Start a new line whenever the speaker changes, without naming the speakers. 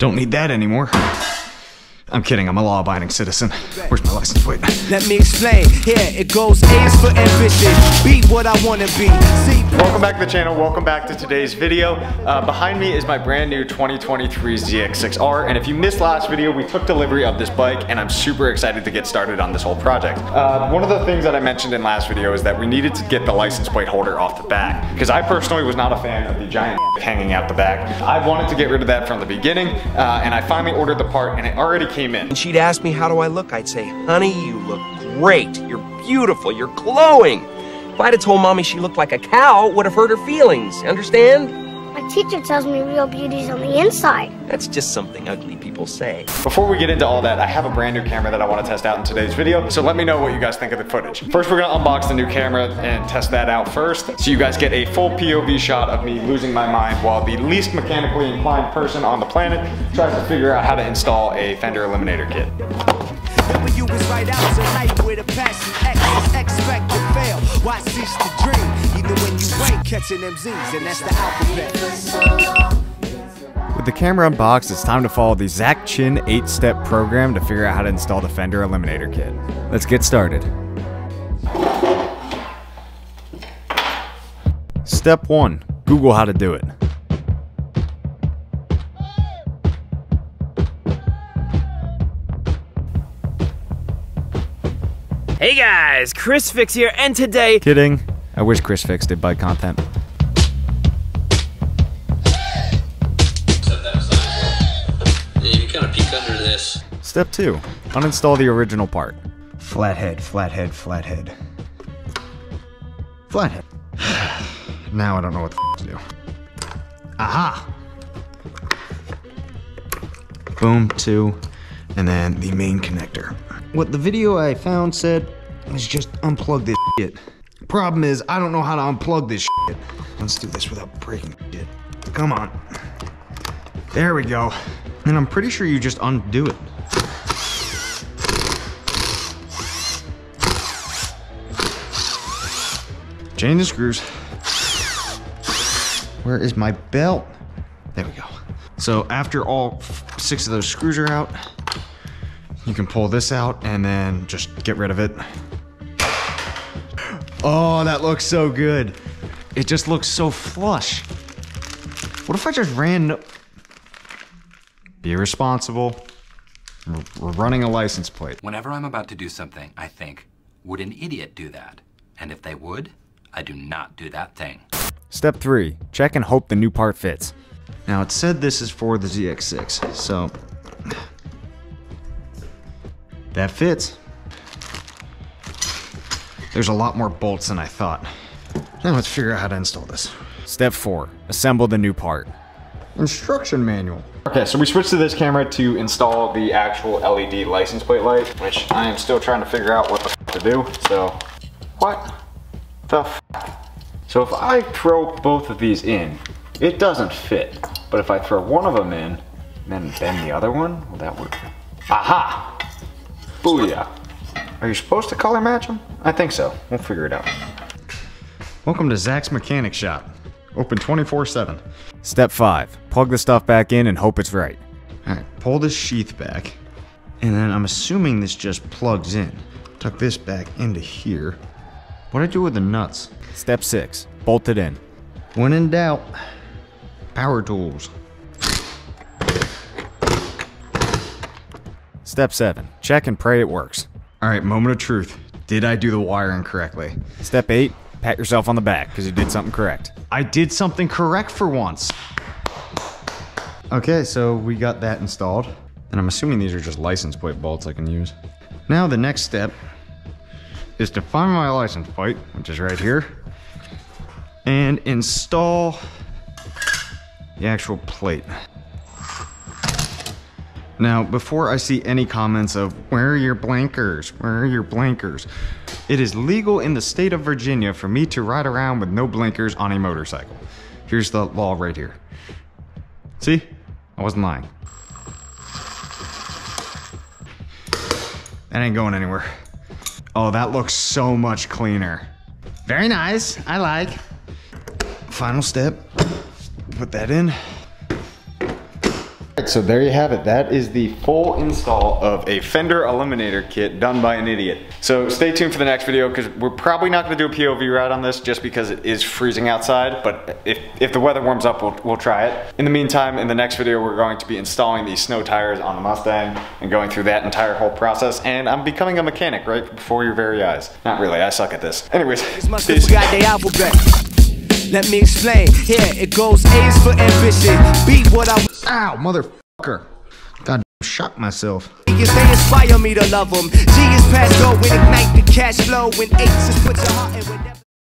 Don't need that anymore. I'm kidding, I'm a law abiding citizen. Where's my license plate?
Let me explain. Here it goes. A is for ambition. Be what I wanna be. See.
Welcome back to the channel, welcome back to today's video. Uh, behind me is my brand new 2023 ZX6R, and if you missed last video, we took delivery of this bike, and I'm super excited to get started on this whole project. Uh, one of the things that I mentioned in last video is that we needed to get the license plate holder off the back, because I personally was not a fan of the giant hanging out the back. I wanted to get rid of that from the beginning, uh, and I finally ordered the part, and it already came in.
And she'd ask me, How do I look? I'd say, Honey, you look great. You're beautiful. You're glowing. If I'd have told mommy she looked like a cow, it would have hurt her feelings. Understand?
My teacher tells me real beauty's on the inside.
That's just something ugly people say.
Before we get into all that, I have a brand new camera that I want to test out in today's video, so let me know what you guys think of the footage. First, we're gonna unbox the new camera and test that out first, so you guys get a full POV shot of me losing my mind while the least mechanically inclined person on the planet tries to figure out how to install a Fender Eliminator kit.
Was right out tonight with a passion X expect to fail. Why cease to dream? When you catching and that's the alphabet.
With the camera unboxed, it's time to follow the Zach Chin 8-step program to figure out how to install the Fender Eliminator kit. Let's get started. Step 1. Google how to do it.
Hey guys, Chris Fix here, and today
Kidding. I wish Chris Fix did bike content.
Yeah, you kind of peek under this.
Step 2. Uninstall the original part. Flathead, flathead, flathead. Flathead. now I don't know what the f- to do. Aha! Boom, two, and then the main connector. What the video I found said is just unplug this shit. Problem is, I don't know how to unplug this shit. Let's do this without breaking shit. Come on. There we go. And I'm pretty sure you just undo it. Chain the screws. Where is my belt? There we go. So after all six of those screws are out, you can pull this out and then just get rid of it. Oh, that looks so good. It just looks so flush. What if I just ran... Be responsible. We're- We're running a license plate.
Whenever I'm about to do something, I think, would an idiot do that? And if they would, I do not do that thing.
Step 3. Check and hope the new part fits. Now it said this is for the ZX6, so that fits. There's a lot more bolts than I thought. Now let's figure out how to install this. Step 4. Assemble the new part. Instruction manual. Okay, so we switched to this camera to install the actual LED license plate light, which I am still trying to figure out what the f- to do. So, what the f- so if I throw both of these in, it doesn't fit. But if I throw one of them in, then bend the other one, will that work? Aha! Booyah. Are you supposed to color match them? I think so. We'll figure it out. Welcome to Zach's Mechanic Shop. Open 24-7. Step 5. Plug the stuff back in and hope it's right. Alright, pull this sheath back. And then I'm assuming this just plugs in. Tuck this back into here. What do I do with the nuts? Step 6. Bolt it in. When in doubt, power tools. Step 7. Check and pray it works. Alright, moment of truth. Did I do the wiring correctly? Step 8. Pat yourself on the back because you did something correct. I did something correct for once. Okay, so we got that installed. And I'm assuming these are just license plate bolts I can use. Now the next step is to find my license plate, which is right here, and install the actual plate. Now, before I see any comments of, where are your blankers? Where are your blankers? It is legal in the state of Virginia for me to ride around with no blinkers on a motorcycle. Here's the law right here. See? I wasn't lying. That ain't going anywhere. Oh, that looks so much cleaner. Very nice. I like. Final step. Put that in. So there you have it. That is the full install of a fender eliminator kit done by an idiot. So stay tuned for the next video because we're probably not going to do a POV ride on this just because it is freezing outside. But if, if the weather warms up, we'll, we'll try it. In the meantime, in the next video, we're going to be installing these snow tires on the Mustang and going through that entire whole process. And I'm becoming a mechanic right before your very eyes. Not really, I suck at this. Anyways, stay
have
tuned.
forgot the alphabet. Let me explain. Here it goes. A is for ambition. B what I
Ow, motherfucker. God, shot myself.
they inspire me to love them. Past go ignite the cash flow. When is put your heart